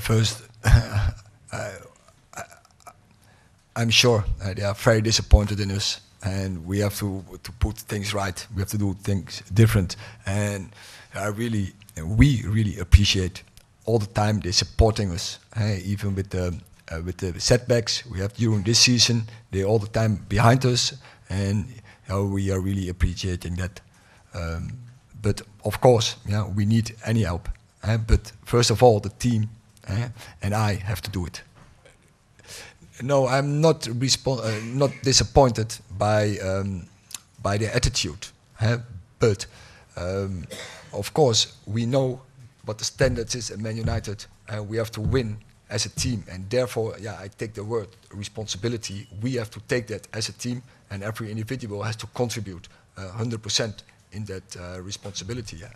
first, I, am sure uh, they are very disappointed in us, and we have to to put things right. We have to do things different, and I really, we really appreciate all the time they're supporting us, even with the uh, with the setbacks we have during this season. They're all the time behind us, and we are really appreciating that. Um, but of course, yeah, we need any help. Uh, but first of all, the team uh, and I have to do it. No, I'm not uh, not disappointed by um, by the attitude, but um, of course we know what the standards is at Man United, and we have to win as a team, and therefore, yeah, I take the word responsibility. We have to take that as a team, and every individual has to contribute 100% uh, in that uh, responsibility. Yeah.